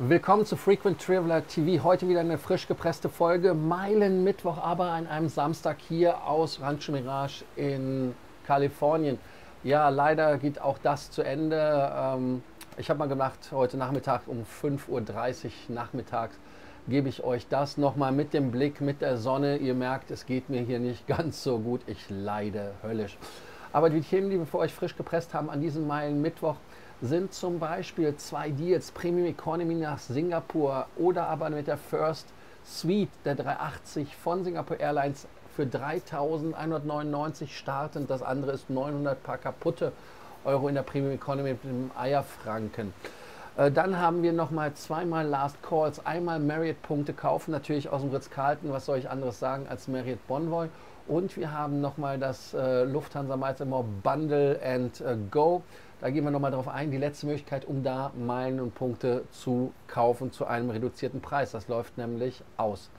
Willkommen zu Frequent Traveler TV. Heute wieder eine frisch gepresste Folge. Meilen Mittwoch, aber an einem Samstag hier aus Rancho Mirage in Kalifornien. Ja, leider geht auch das zu Ende. Ähm, ich habe mal gemacht, heute Nachmittag um 5.30 Uhr nachmittags gebe ich euch das nochmal mit dem Blick, mit der Sonne. Ihr merkt, es geht mir hier nicht ganz so gut. Ich leide höllisch. Aber die Themen, die wir für euch frisch gepresst haben an diesem Meilen Mittwoch, sind zum Beispiel zwei Deals, Premium Economy nach Singapur oder aber mit der First Suite der 380 von Singapore Airlines für 3.199 startend. Das andere ist 900 paar kaputte Euro in der Premium Economy mit dem Eierfranken. Äh, dann haben wir nochmal zweimal Last Calls, einmal Marriott-Punkte kaufen, natürlich aus dem Ritz-Carlton, was soll ich anderes sagen als Marriott Bonvoy. Und wir haben nochmal das äh, Lufthansa Miles Bundle and äh, Go. Da gehen wir nochmal darauf ein, die letzte Möglichkeit, um da Meilen und Punkte zu kaufen zu einem reduzierten Preis. Das läuft nämlich aus.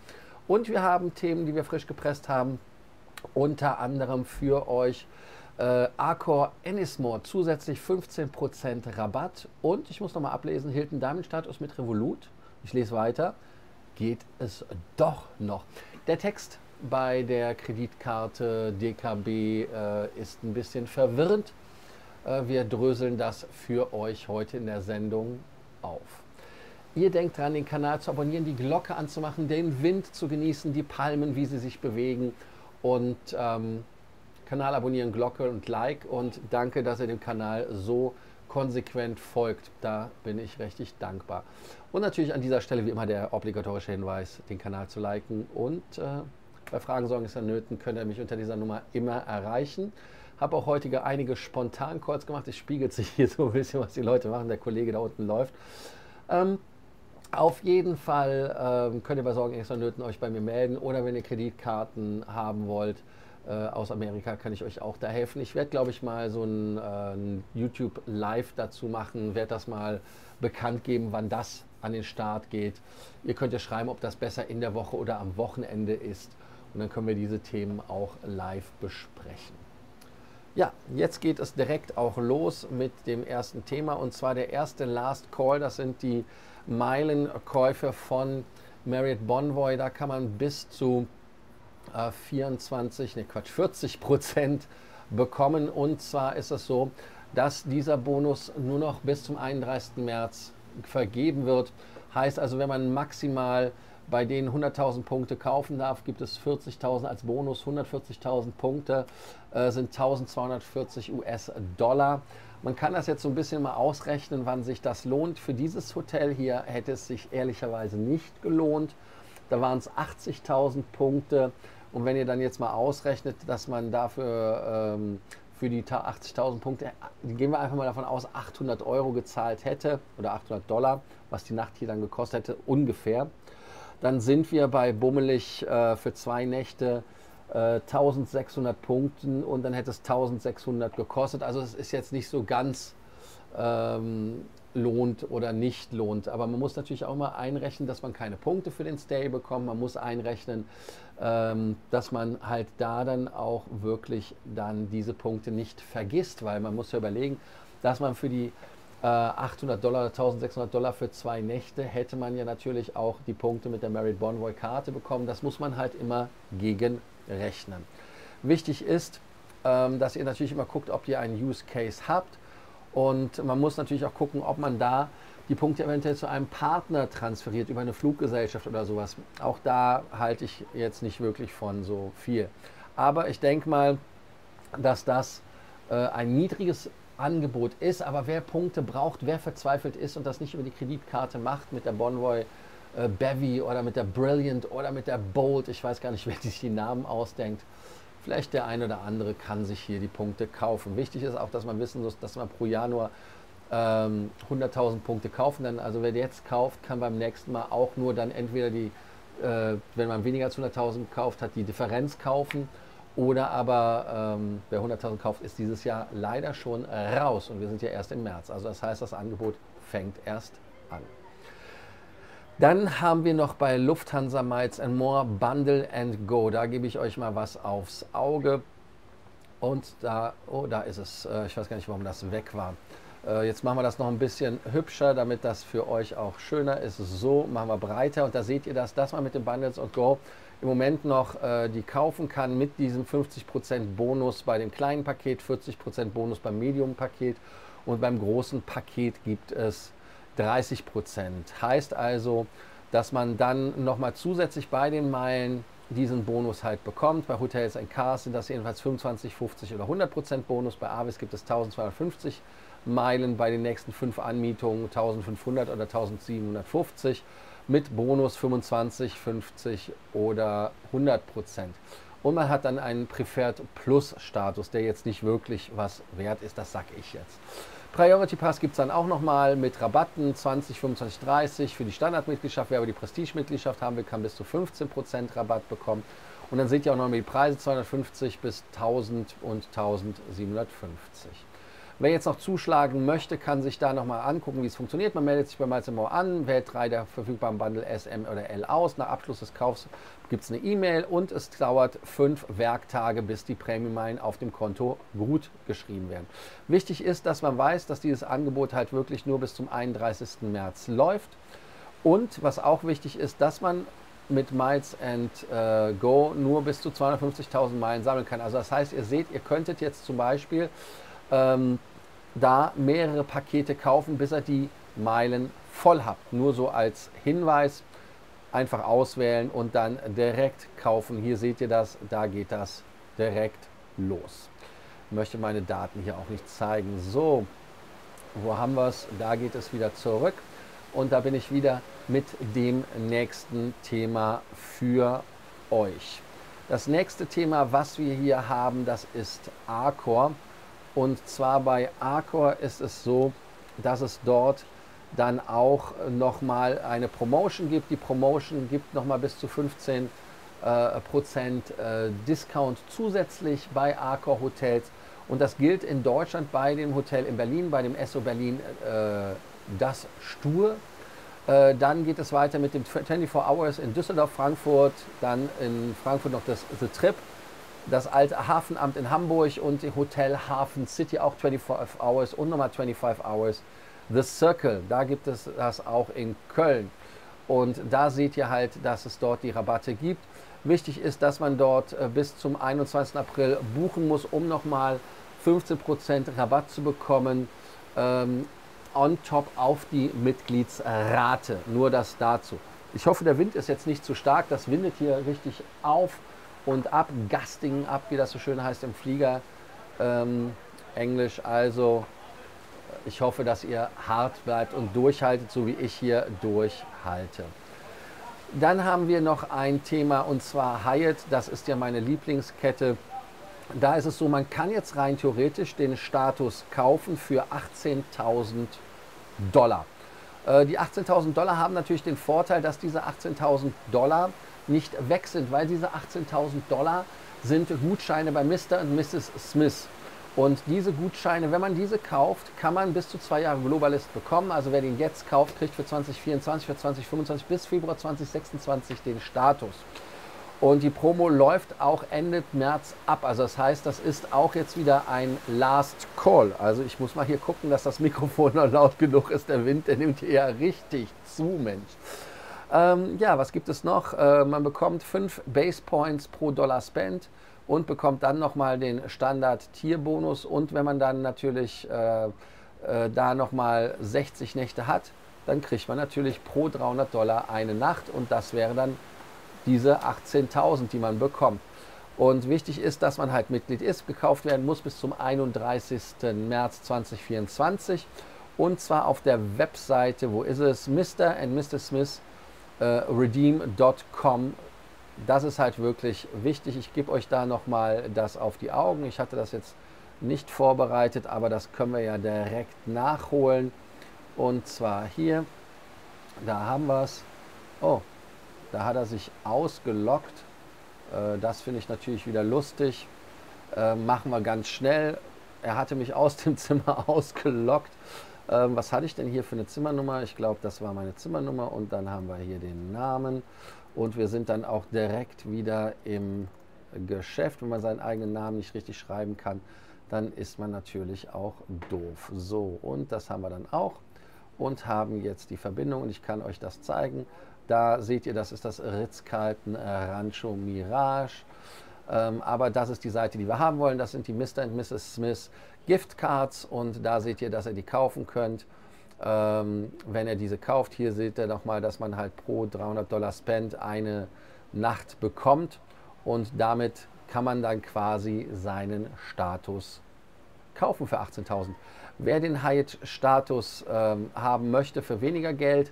Und wir haben Themen, die wir frisch gepresst haben, unter anderem für euch äh, Accor Ennismore zusätzlich 15% Rabatt. Und ich muss nochmal ablesen, Hilton Diamond Status mit Revolut. Ich lese weiter. Geht es doch noch. Der Text bei der Kreditkarte DKB äh, ist ein bisschen verwirrend. Äh, wir dröseln das für euch heute in der Sendung auf. Ihr denkt dran, den Kanal zu abonnieren, die Glocke anzumachen, den Wind zu genießen, die Palmen, wie sie sich bewegen und ähm, Kanal abonnieren, Glocke und Like und danke, dass ihr dem Kanal so konsequent folgt. Da bin ich richtig dankbar. Und natürlich an dieser Stelle wie immer der obligatorische Hinweis, den Kanal zu liken und äh, bei Fragen, Sorgen, ist Nöten könnt ihr mich unter dieser Nummer immer erreichen. Habe auch heute einige spontan Calls gemacht. Es spiegelt sich hier so ein bisschen, was die Leute machen. Der Kollege da unten läuft. Ähm, auf jeden Fall ähm, könnt ihr bei Sorgen, Ängsten und Nöten euch bei mir melden oder wenn ihr Kreditkarten haben wollt äh, aus Amerika, kann ich euch auch da helfen. Ich werde, glaube ich, mal so ein, äh, ein YouTube Live dazu machen, werde das mal bekannt geben, wann das an den Start geht. Ihr könnt ja schreiben, ob das besser in der Woche oder am Wochenende ist und dann können wir diese Themen auch live besprechen. Ja, jetzt geht es direkt auch los mit dem ersten Thema und zwar der erste Last Call. Das sind die Meilenkäufe von Marriott Bonvoy. Da kann man bis zu äh, 24, ne Quatsch, 40 Prozent bekommen. Und zwar ist es so, dass dieser Bonus nur noch bis zum 31. März vergeben wird. Heißt also, wenn man maximal bei denen 100.000 Punkte kaufen darf, gibt es 40.000 als Bonus. 140.000 Punkte äh, sind 1.240 US-Dollar. Man kann das jetzt so ein bisschen mal ausrechnen, wann sich das lohnt. Für dieses Hotel hier hätte es sich ehrlicherweise nicht gelohnt. Da waren es 80.000 Punkte. Und wenn ihr dann jetzt mal ausrechnet, dass man dafür ähm, für die 80.000 Punkte, gehen wir einfach mal davon aus, 800 Euro gezahlt hätte oder 800 Dollar, was die Nacht hier dann gekostet hätte, ungefähr dann sind wir bei bummelig äh, für zwei Nächte äh, 1600 Punkten und dann hätte es 1600 gekostet. Also es ist jetzt nicht so ganz ähm, lohnt oder nicht lohnt. Aber man muss natürlich auch mal einrechnen, dass man keine Punkte für den Stay bekommt. Man muss einrechnen, ähm, dass man halt da dann auch wirklich dann diese Punkte nicht vergisst, weil man muss ja überlegen, dass man für die 800 äh, Dollar, 1600 Dollar für zwei Nächte, hätte man ja natürlich auch die Punkte mit der Marriott Bonvoy Karte bekommen. Das muss man halt immer gegen rechnen. Wichtig ist, ähm, dass ihr natürlich immer guckt, ob ihr einen Use Case habt. Und man muss natürlich auch gucken, ob man da die Punkte eventuell zu einem Partner transferiert über eine Fluggesellschaft oder sowas. Auch da halte ich jetzt nicht wirklich von so viel. Aber ich denke mal, dass das äh, ein niedriges Angebot ist. Aber wer Punkte braucht, wer verzweifelt ist und das nicht über die Kreditkarte macht mit der Bonvoy äh, Bevy oder mit der Brilliant oder mit der Bold, ich weiß gar nicht, wer sich die Namen ausdenkt. Vielleicht der eine oder andere kann sich hier die Punkte kaufen. Wichtig ist auch, dass man wissen muss, dass man pro Jahr nur ähm, 100.000 Punkte kaufen kann. Also wer jetzt kauft, kann beim nächsten Mal auch nur dann entweder die, äh, wenn man weniger als 100.000 kauft hat, die Differenz kaufen oder aber ähm, wer 100.000 kauft, ist dieses Jahr leider schon raus und wir sind ja erst im März. Also das heißt, das Angebot fängt erst an. Dann haben wir noch bei Lufthansa Miles and More Bundle and Go. Da gebe ich euch mal was aufs Auge. Und da, oh, da ist es. Äh, ich weiß gar nicht, warum das weg war. Äh, jetzt machen wir das noch ein bisschen hübscher, damit das für euch auch schöner ist. So machen wir breiter und da seht ihr das, dass man mit dem Bundles und Go im Moment noch äh, die kaufen kann mit diesem 50% Bonus bei dem kleinen Paket, 40% Bonus beim Medium-Paket und beim großen Paket gibt es 30%. Heißt also, dass man dann nochmal zusätzlich bei den Meilen diesen Bonus halt bekommt. Bei Hotels and Cars sind das jedenfalls 25, 50 oder 100% Bonus. Bei Avis gibt es 1250 Meilen bei den nächsten fünf Anmietungen 1500 oder 1750 mit Bonus 25, 50 oder 100 Prozent. Und man hat dann einen Preferred Plus Status, der jetzt nicht wirklich was wert ist, das sage ich jetzt. Priority Pass gibt es dann auch nochmal mit Rabatten 20, 25, 30 für die Standardmitgliedschaft. Wer aber die Prestige-Mitgliedschaft haben will, kann bis zu 15% Rabatt bekommen. Und dann seht ihr auch nochmal die Preise 250 bis 1000 und 1750. Wer jetzt noch zuschlagen möchte, kann sich da nochmal angucken, wie es funktioniert. Man meldet sich bei Miles an, wählt drei der verfügbaren Bundle S, M oder L aus. Nach Abschluss des Kaufs gibt es eine E-Mail und es dauert fünf Werktage, bis die Prämienmeilen auf dem Konto gut geschrieben werden. Wichtig ist, dass man weiß, dass dieses Angebot halt wirklich nur bis zum 31. März läuft. Und was auch wichtig ist, dass man mit Miles and äh, Go nur bis zu 250.000 Meilen sammeln kann. Also das heißt, ihr seht, ihr könntet jetzt zum Beispiel ähm, da mehrere Pakete kaufen, bis ihr die Meilen voll habt. Nur so als Hinweis, einfach auswählen und dann direkt kaufen. Hier seht ihr das, da geht das direkt los. Ich möchte meine Daten hier auch nicht zeigen. So, wo haben wir es? Da geht es wieder zurück. Und da bin ich wieder mit dem nächsten Thema für euch. Das nächste Thema, was wir hier haben, das ist Arcor. Und zwar bei Arcor ist es so, dass es dort dann auch nochmal eine Promotion gibt. Die Promotion gibt nochmal bis zu 15 äh, Prozent äh, Discount zusätzlich bei Arcor Hotels. Und das gilt in Deutschland bei dem Hotel in Berlin, bei dem Esso Berlin äh, das Stur. Äh, dann geht es weiter mit dem 24 Hours in Düsseldorf, Frankfurt, dann in Frankfurt noch das The Trip das alte Hafenamt in Hamburg und Hotel Hafen City auch 25 Hours und nochmal 25 Hours. The Circle, da gibt es das auch in Köln. Und da seht ihr halt, dass es dort die Rabatte gibt. Wichtig ist, dass man dort äh, bis zum 21. April buchen muss, um nochmal 15% Rabatt zu bekommen. Ähm, on top auf die Mitgliedsrate. Nur das dazu. Ich hoffe, der Wind ist jetzt nicht zu stark. Das windet hier richtig auf und ab, Gasting ab, wie das so schön heißt im Flieger ähm, Englisch. Also ich hoffe, dass ihr hart bleibt und durchhaltet, so wie ich hier durchhalte. Dann haben wir noch ein Thema und zwar Hyatt. Das ist ja meine Lieblingskette. Da ist es so, man kann jetzt rein theoretisch den Status kaufen für 18.000 Dollar. Äh, die 18.000 Dollar haben natürlich den Vorteil, dass diese 18.000 Dollar nicht weg sind, weil diese 18.000 Dollar sind Gutscheine bei Mr. und Mrs. Smith. Und diese Gutscheine, wenn man diese kauft, kann man bis zu zwei Jahre Globalist bekommen. Also wer den jetzt kauft, kriegt für 2024, für 2025 bis Februar 2026 den Status. Und die Promo läuft auch Ende März ab. Also das heißt, das ist auch jetzt wieder ein Last Call. Also ich muss mal hier gucken, dass das Mikrofon noch laut genug ist. Der Wind, der nimmt hier ja richtig zu, Mensch. Ähm, ja, was gibt es noch? Äh, man bekommt 5 Base Points pro Dollar Spend und bekommt dann nochmal den Standard-Tierbonus. Und wenn man dann natürlich äh, äh, da nochmal 60 Nächte hat, dann kriegt man natürlich pro 300 Dollar eine Nacht und das wäre dann diese 18.000, die man bekommt. Und wichtig ist, dass man halt Mitglied ist. Gekauft werden muss bis zum 31. März 2024. Und zwar auf der Webseite, wo ist es? Mr. and Mr. Smith äh, redeem.com. Das ist halt wirklich wichtig. Ich gebe euch da nochmal das auf die Augen. Ich hatte das jetzt nicht vorbereitet, aber das können wir ja direkt nachholen. Und zwar hier, da haben wir es. Oh, da hat er sich ausgelockt. Äh, das finde ich natürlich wieder lustig. Äh, machen wir ganz schnell. Er hatte mich aus dem Zimmer ausgelockt. Ähm, was hatte ich denn hier für eine Zimmernummer? Ich glaube, das war meine Zimmernummer und dann haben wir hier den Namen und wir sind dann auch direkt wieder im Geschäft. Wenn man seinen eigenen Namen nicht richtig schreiben kann, dann ist man natürlich auch doof. So, und das haben wir dann auch und haben jetzt die Verbindung und ich kann euch das zeigen. Da seht ihr, das ist das Ritz-Carlton Rancho Mirage. Ähm, aber das ist die Seite, die wir haben wollen. Das sind die Mr. und Mrs. Smith Gift Cards und da seht ihr, dass ihr die kaufen könnt. Ähm, wenn ihr diese kauft, hier seht ihr nochmal, dass man halt pro 300 Dollar Spend eine Nacht bekommt und damit kann man dann quasi seinen Status kaufen für 18.000. Wer den Hyatt-Status ähm, haben möchte für weniger Geld,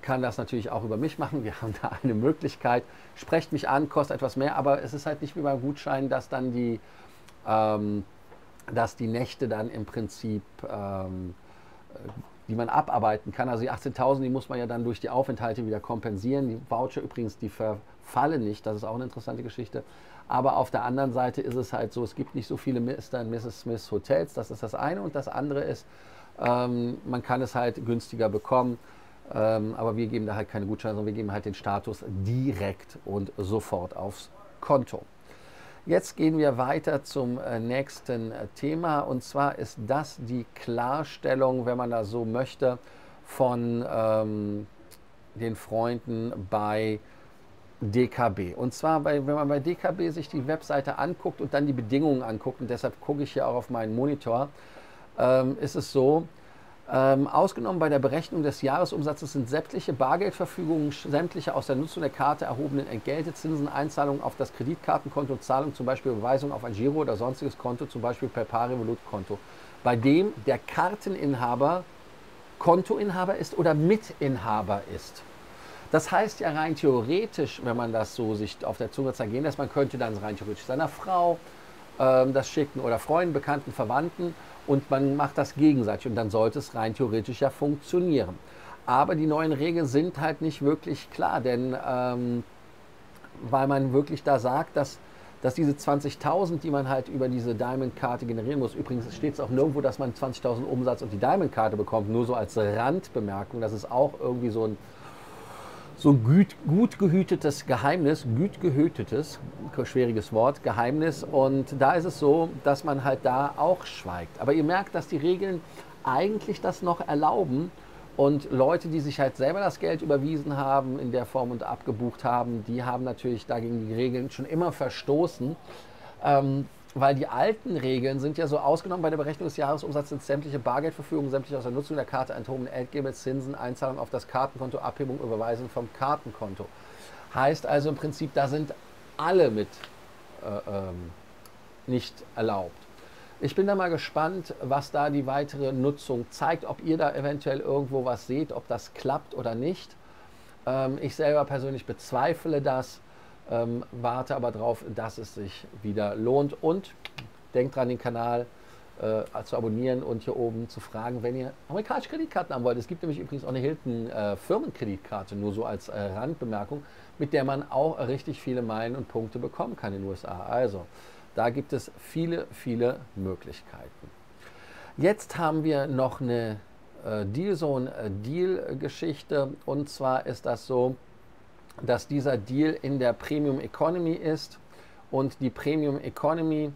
kann das natürlich auch über mich machen. Wir haben da eine Möglichkeit. Sprecht mich an, kostet etwas mehr, aber es ist halt nicht wie beim Gutschein, dass dann die, ähm, dass die Nächte dann im Prinzip, ähm, die man abarbeiten kann. Also die 18.000, die muss man ja dann durch die Aufenthalte wieder kompensieren. Die Voucher übrigens, die verfallen nicht. Das ist auch eine interessante Geschichte. Aber auf der anderen Seite ist es halt so, es gibt nicht so viele Mr. und Mrs. Smith Hotels. Das ist das eine. Und das andere ist, ähm, man kann es halt günstiger bekommen. Ähm, aber wir geben da halt keine Gutscheine, sondern wir geben halt den Status direkt und sofort aufs Konto. Jetzt gehen wir weiter zum äh, nächsten äh, Thema und zwar ist das die Klarstellung, wenn man da so möchte, von ähm, den Freunden bei DKB. Und zwar, bei, wenn man bei DKB sich die Webseite anguckt und dann die Bedingungen anguckt, und deshalb gucke ich hier auch auf meinen Monitor, ähm, ist es so, ähm, ausgenommen bei der Berechnung des Jahresumsatzes sind sämtliche Bargeldverfügungen, sämtliche aus der Nutzung der Karte erhobenen Entgelte, Zinsen, Einzahlungen auf das Kreditkartenkonto, Zahlungen, zum Beispiel Überweisung auf ein Giro oder sonstiges Konto, zum Beispiel per Parivolut-Konto, bei dem der Karteninhaber Kontoinhaber ist oder Mitinhaber ist. Das heißt ja rein theoretisch, wenn man das so sich auf der Zunge zergehen lässt, man könnte dann rein theoretisch seiner Frau das schicken oder Freunden, Bekannten, Verwandten und man macht das gegenseitig und dann sollte es rein theoretisch ja funktionieren. Aber die neuen Regeln sind halt nicht wirklich klar, denn ähm, weil man wirklich da sagt, dass, dass diese 20.000, die man halt über diese Diamond-Karte generieren muss, übrigens steht es auch nirgendwo, dass man 20.000 Umsatz und die Diamond-Karte bekommt, nur so als Randbemerkung, das ist auch irgendwie so ein so gut, gut gehütetes Geheimnis, gut gehütetes, schwieriges Wort, Geheimnis. Und da ist es so, dass man halt da auch schweigt. Aber ihr merkt, dass die Regeln eigentlich das noch erlauben. Und Leute, die sich halt selber das Geld überwiesen haben in der Form und abgebucht haben, die haben natürlich dagegen die Regeln schon immer verstoßen. Ähm, weil die alten Regeln sind ja so ausgenommen bei der Berechnung des Jahresumsatzes sind sämtliche Bargeldverfügungen, sämtliche aus der Nutzung der Karte enthobene Entgelt, Zinsen, Einzahlung auf das Kartenkonto, Abhebung, Überweisung vom Kartenkonto. Heißt also im Prinzip, da sind alle mit äh, ähm, nicht erlaubt. Ich bin da mal gespannt, was da die weitere Nutzung zeigt, ob ihr da eventuell irgendwo was seht, ob das klappt oder nicht. Ähm, ich selber persönlich bezweifle das. Ähm, warte aber darauf, dass es sich wieder lohnt und denkt dran, den Kanal äh, zu abonnieren und hier oben zu fragen, wenn ihr amerikanische Kreditkarten haben wollt. Es gibt nämlich übrigens auch eine Hilton äh, Firmenkreditkarte, nur so als äh, Randbemerkung, mit der man auch richtig viele Meilen und Punkte bekommen kann in den USA. Also, da gibt es viele, viele Möglichkeiten. Jetzt haben wir noch eine äh, Dealzone-Deal-Geschichte und zwar ist das so, dass dieser Deal in der Premium Economy ist. Und die Premium Economy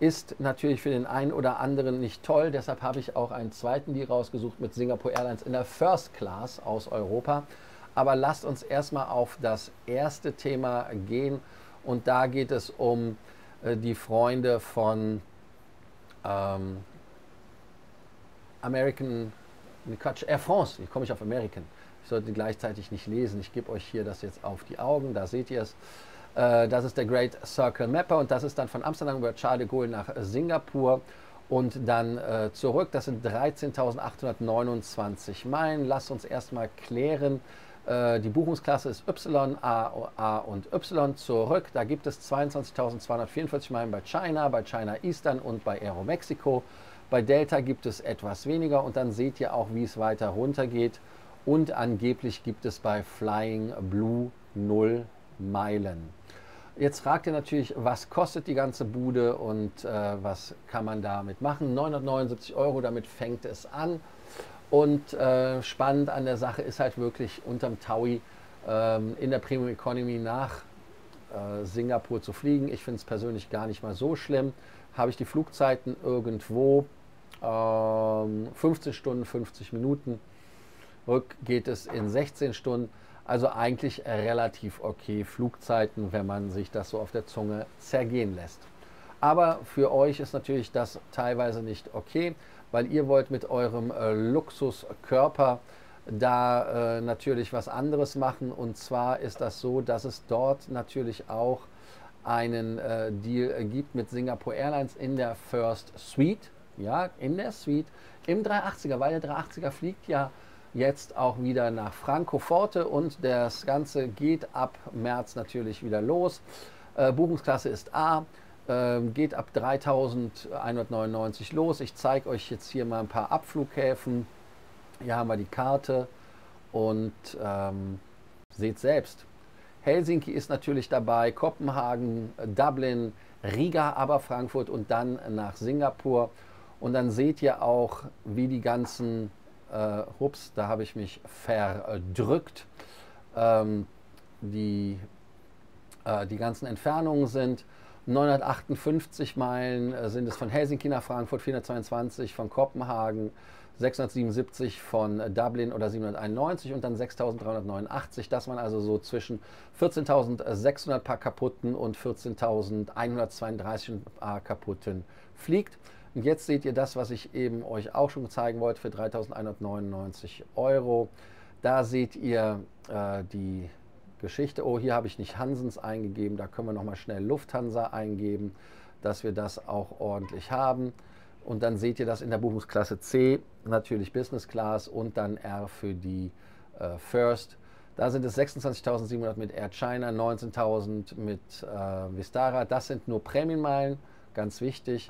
ist natürlich für den einen oder anderen nicht toll. Deshalb habe ich auch einen zweiten Deal rausgesucht mit Singapore Airlines in der First Class aus Europa. Aber lasst uns erstmal auf das erste Thema gehen. Und da geht es um äh, die Freunde von ähm, American, Quatsch, Air France. Wie komme ich auf American? Sollte gleichzeitig nicht lesen. Ich gebe euch hier das jetzt auf die Augen, da seht ihr es. Äh, das ist der Great Circle Mapper und das ist dann von Amsterdam über Charles de Gaulle nach Singapur und dann äh, zurück. Das sind 13.829 Meilen. Lasst uns erstmal klären. Äh, die Buchungsklasse ist Y, A, A und Y zurück. Da gibt es 22.244 Meilen bei China, bei China Eastern und bei Aero Mexico. Bei Delta gibt es etwas weniger und dann seht ihr auch, wie es weiter runter geht und angeblich gibt es bei Flying Blue 0 Meilen. Jetzt fragt ihr natürlich, was kostet die ganze Bude und äh, was kann man damit machen? 979 Euro, damit fängt es an. Und äh, spannend an der Sache ist halt wirklich unterm Taui ähm, in der Premium Economy nach äh, Singapur zu fliegen. Ich finde es persönlich gar nicht mal so schlimm. Habe ich die Flugzeiten irgendwo ähm, 15 Stunden, 50 Minuten. Rück geht es in 16 Stunden. Also eigentlich relativ okay Flugzeiten, wenn man sich das so auf der Zunge zergehen lässt. Aber für euch ist natürlich das teilweise nicht okay, weil ihr wollt mit eurem äh, Luxuskörper da äh, natürlich was anderes machen. Und zwar ist das so, dass es dort natürlich auch einen äh, Deal gibt mit Singapore Airlines in der First Suite. Ja, in der Suite im 380er, weil der 380er fliegt ja jetzt auch wieder nach Francoforte und das Ganze geht ab März natürlich wieder los. Äh, Buchungsklasse ist A, äh, geht ab 3199 los. Ich zeige euch jetzt hier mal ein paar Abflughäfen. Hier haben wir die Karte und ähm, seht selbst. Helsinki ist natürlich dabei, Kopenhagen, Dublin, Riga, aber Frankfurt und dann nach Singapur. Und dann seht ihr auch, wie die ganzen äh, ups, da habe ich mich verdrückt. Ähm, die, äh, die ganzen Entfernungen sind 958 Meilen äh, sind es von Helsinki nach Frankfurt, 422 von Kopenhagen, 677 von Dublin oder 791 und dann 6389. Das waren also so zwischen 14.600 Paar kaputten und 14.132 Paar kaputten fliegt. Und jetzt seht ihr das, was ich eben euch auch schon zeigen wollte, für 3.199 Euro. Da seht ihr äh, die Geschichte. Oh, hier habe ich nicht Hansens eingegeben. Da können wir nochmal schnell Lufthansa eingeben, dass wir das auch ordentlich haben. Und dann seht ihr das in der Buchungsklasse C, natürlich Business Class und dann R für die äh, First. Da sind es 26.700 mit Air China, 19.000 mit äh, Vistara. Das sind nur Prämienmeilen, ganz wichtig.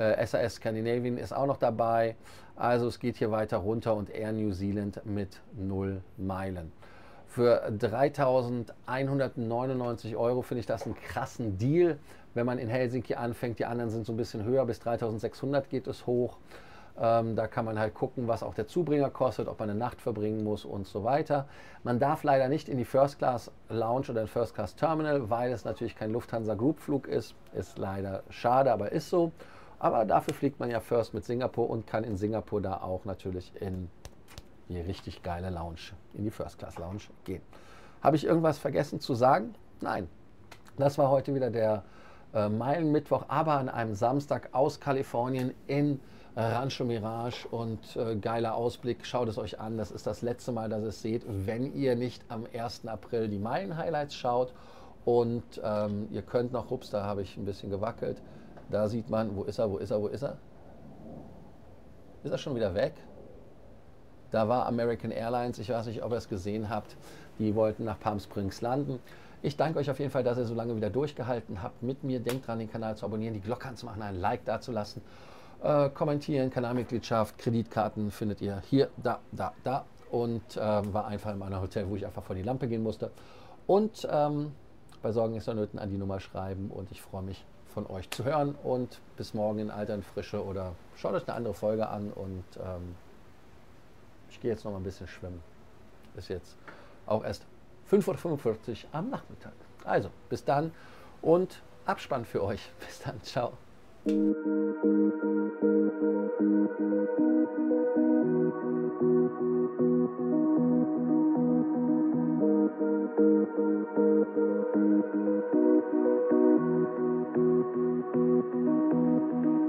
SAS äh, Scandinavian ist auch noch dabei. Also es geht hier weiter runter und Air New Zealand mit 0 Meilen. Für 3.199 Euro finde ich das einen krassen Deal, wenn man in Helsinki anfängt. Die anderen sind so ein bisschen höher, bis 3.600 geht es hoch. Ähm, da kann man halt gucken, was auch der Zubringer kostet, ob man eine Nacht verbringen muss und so weiter. Man darf leider nicht in die First Class Lounge oder ein First Class Terminal, weil es natürlich kein Lufthansa Group Flug ist. Ist leider schade, aber ist so. Aber dafür fliegt man ja First mit Singapur und kann in Singapur da auch natürlich in die richtig geile Lounge, in die First Class Lounge gehen. Habe ich irgendwas vergessen zu sagen? Nein. Das war heute wieder der äh, Meilenmittwoch, aber an einem Samstag aus Kalifornien in Rancho Mirage und äh, geiler Ausblick. Schaut es euch an. Das ist das letzte Mal, dass ihr es seht, wenn ihr nicht am 1. April die Meilen-Highlights schaut. Und ähm, ihr könnt noch, ups, da habe ich ein bisschen gewackelt, da sieht man, wo ist er, wo ist er, wo ist er? Ist er schon wieder weg? Da war American Airlines, ich weiß nicht, ob ihr es gesehen habt, die wollten nach Palm Springs landen. Ich danke euch auf jeden Fall, dass ihr so lange wieder durchgehalten habt mit mir. Denkt dran, den Kanal zu abonnieren, die Glocke anzumachen, ein Like dazulassen, äh, kommentieren, Kanalmitgliedschaft, Kreditkarten findet ihr hier, da, da, da. Und äh, war einfach in meiner Hotel, wo ich einfach vor die Lampe gehen musste. Und ähm, bei Sorgen ist Nöten an die Nummer schreiben und ich freue mich von euch zu hören und bis morgen in Altern Frische oder schaut euch eine andere Folge an und ähm, ich gehe jetzt noch mal ein bisschen schwimmen. Ist jetzt auch erst 5.45 Uhr am Nachmittag. Also, bis dann und Abspann für euch. Bis dann, ciao. Thank you. Thank you.